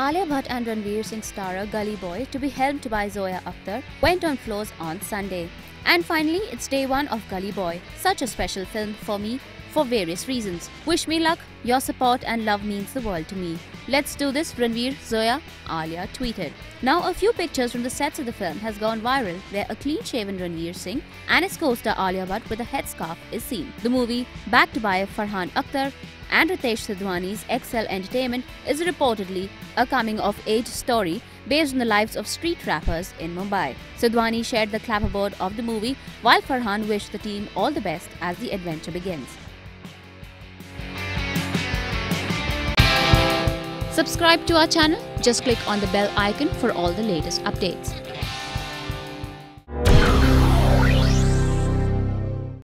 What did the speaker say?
Alia Bhatt and Ranveer Singh starrer Gully Boy, to be helmed by Zoya Akhtar, went on floors on Sunday. And finally, it's day one of Gully Boy, such a special film for me for various reasons. Wish me luck, your support and love means the world to me. Let's do this, Ranveer, Zoya, Alia tweeted. Now, a few pictures from the sets of the film has gone viral where a clean-shaven Ranveer Singh and his co-star Alia Bhatt with a headscarf is seen. The movie, backed by Farhan Akhtar and Ritesh Sidhwani's Excel Entertainment, is reportedly a coming-of-age story based on the lives of street rappers in Mumbai. Sidhwani shared the clapperboard of the movie while Farhan wished the team all the best as the adventure begins. Subscribe to our channel. Just click on the bell icon for all the latest updates.